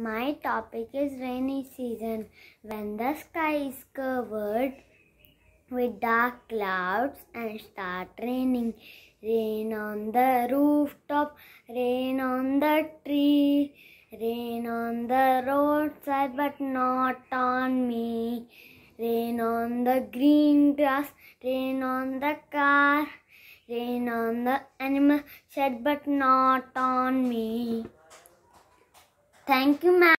My topic is rainy season. When the sky is covered with dark clouds and start raining. Rain on the rooftop, rain on the tree, rain on the roadside, but not on me. Rain on the green grass, rain on the car, rain on the animal shed, but not on me. Thank you, ma'am.